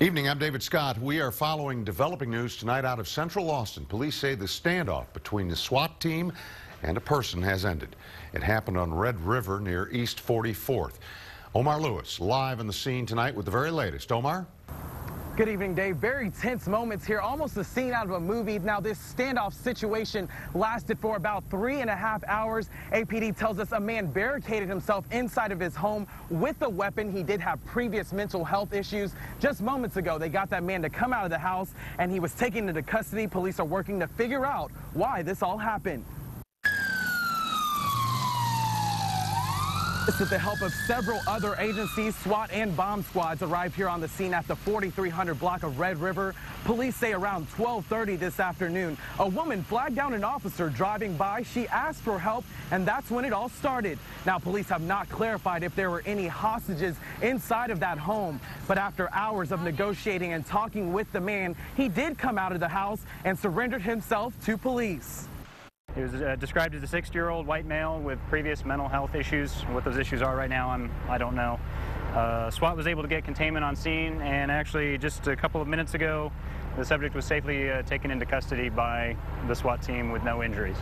Evening, I'm David Scott. We are following developing news tonight out of central Austin. Police say the standoff between the SWAT team and a person has ended. It happened on Red River near East 44th. Omar Lewis live on the scene tonight with the very latest. Omar? Good evening, Dave. Very tense moments here, almost a scene out of a movie. Now, this standoff situation lasted for about three and a half hours. APD tells us a man barricaded himself inside of his home with a weapon. He did have previous mental health issues. Just moments ago, they got that man to come out of the house, and he was taken into custody. Police are working to figure out why this all happened. With the help of several other agencies, SWAT and bomb squads arrived here on the scene at the 4300 block of Red River. Police say around 1230 this afternoon, a woman flagged down an officer driving by. She asked for help, and that's when it all started. Now, police have not clarified if there were any hostages inside of that home. But after hours of negotiating and talking with the man, he did come out of the house and surrendered himself to police. He was uh, described as a 60-year-old white male with previous mental health issues. What those issues are right now, I'm, I don't know. Uh, SWAT was able to get containment on scene, and actually just a couple of minutes ago, the subject was safely uh, taken into custody by the SWAT team with no injuries.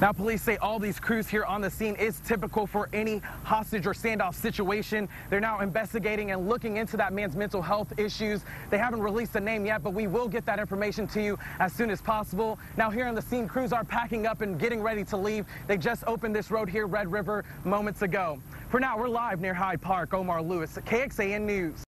Now, police say all these crews here on the scene is typical for any hostage or standoff situation. They're now investigating and looking into that man's mental health issues. They haven't released a name yet, but we will get that information to you as soon as possible. Now, here on the scene, crews are packing up and getting ready to leave. They just opened this road here, Red River, moments ago. For now, we're live near Hyde Park. Omar Lewis, KXAN News.